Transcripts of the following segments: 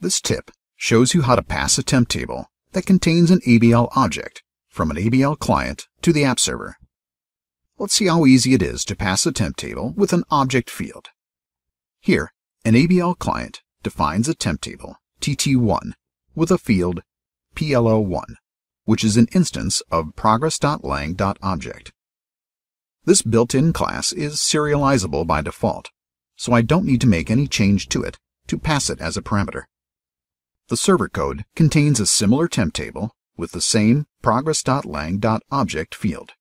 This tip shows you how to pass a temp table that contains an ABL object from an ABL client to the app server. Let's see how easy it is to pass a temp table with an object field. Here, an ABL client defines a temp table, TT1, with a field PLO1, which is an instance of progress.lang.object. This built-in class is serializable by default, so I don't need to make any change to it to pass it as a parameter. The server code contains a similar temp table with the same progress.lang.object field.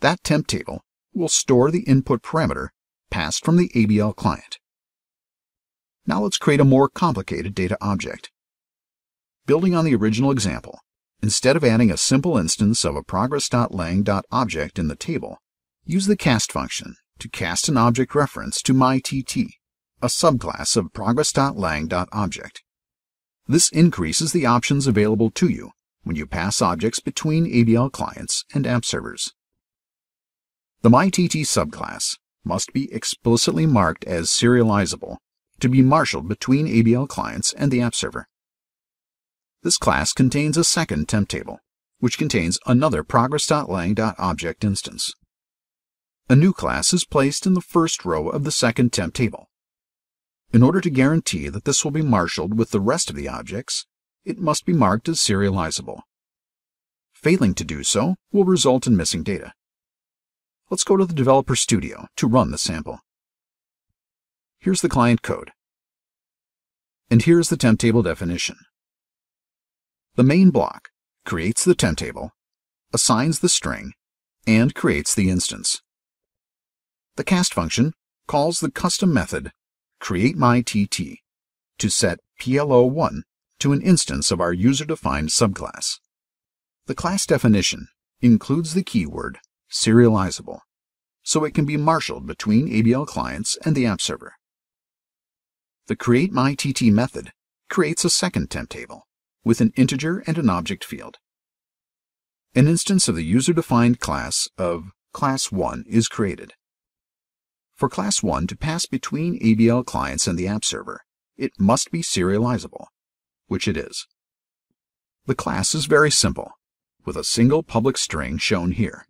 That temp table will store the input parameter passed from the ABL client. Now let's create a more complicated data object. Building on the original example, instead of adding a simple instance of a progress.lang.object in the table, use the cast function to cast an object reference to myTT, a subclass of progress.lang.object. This increases the options available to you when you pass objects between ABL clients and app servers. The myTT subclass must be explicitly marked as serializable to be marshaled between ABL clients and the app server. This class contains a second temp table, which contains another progress.lang.object instance. A new class is placed in the first row of the second temp table, in order to guarantee that this will be marshaled with the rest of the objects, it must be marked as serializable. Failing to do so will result in missing data. Let's go to the Developer Studio to run the sample. Here's the client code. And here's the temp table definition. The main block creates the temp table, assigns the string, and creates the instance. The cast function calls the custom method createMyTT to set PLO1 to an instance of our user-defined subclass. The class definition includes the keyword serializable, so it can be marshaled between ABL clients and the app server. The createMyTT method creates a second temp table with an integer and an object field. An instance of the user-defined class of class1 is created. For Class 1 to pass between ABL clients and the app server, it must be serializable, which it is. The class is very simple, with a single public string shown here.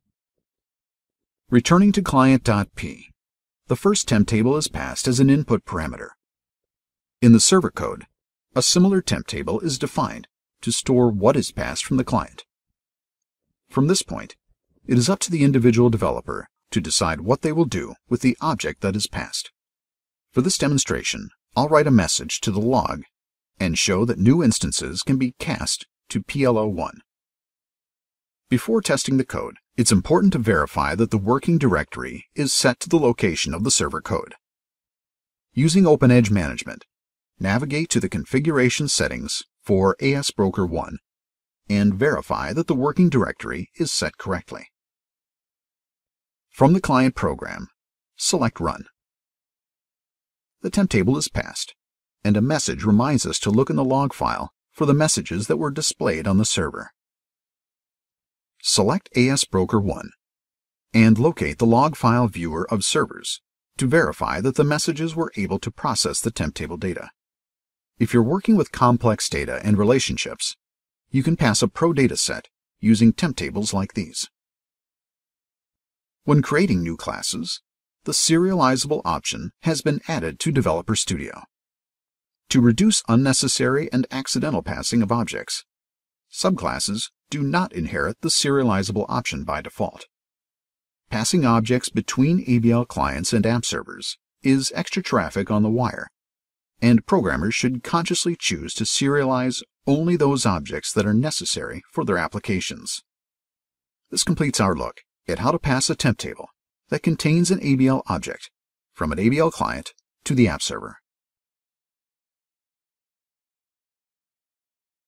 Returning to client.p, the first temp table is passed as an input parameter. In the server code, a similar temp table is defined to store what is passed from the client. From this point, it is up to the individual developer to decide what they will do with the object that is passed. For this demonstration, I'll write a message to the log and show that new instances can be cast to PLO1. Before testing the code, it's important to verify that the working directory is set to the location of the server code. Using OpenEdge Management, navigate to the Configuration Settings for AS Broker 1 and verify that the working directory is set correctly. From the client program, select Run. The temp table is passed, and a message reminds us to look in the log file for the messages that were displayed on the server. Select AS Broker 1 and locate the log file viewer of servers to verify that the messages were able to process the temp table data. If you're working with complex data and relationships, you can pass a ProDataSet using temp tables like these. When creating new classes, the serializable option has been added to Developer Studio. To reduce unnecessary and accidental passing of objects, subclasses do not inherit the serializable option by default. Passing objects between ABL clients and app servers is extra traffic on the wire, and programmers should consciously choose to serialize only those objects that are necessary for their applications. This completes our look at how to pass a temp table that contains an ABL object from an ABL client to the app server.